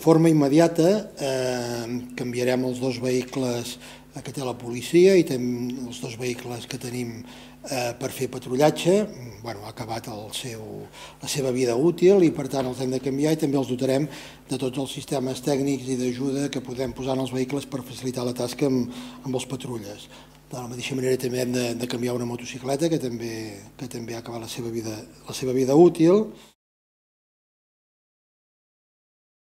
forma immediata eh, canviarem els dos vehicles que té la policia i tenim els dos vehicles que tenim eh, per fer patrullatge. Bueno, ha acabat el seu, la seva vida útil i per tant els hem de canviar i també els dotarem de tots els sistemes tècnics i d'ajuda que podem posar en els vehicles per facilitar la tasca amb, amb els patrulles. De la mateixa manera també hem de, de canviar una motocicleta que també, que també ha acabat la seva vida, la seva vida útil.